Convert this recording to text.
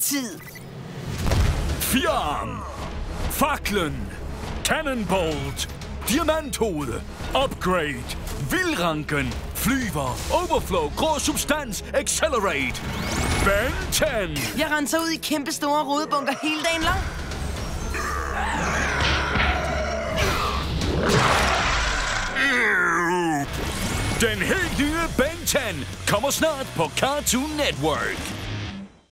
tid. Firearm. Faklen. Cannonbolt. Diamanthoved. Upgrade. Vildranken. Flyver. Overflow. Grå substans. Accelerate. Ben 10. Jeg renser ud i kæmpe store rodebunker hele dagen lang. Den helt nye Ben 10 kommer snart på Cartoon Network.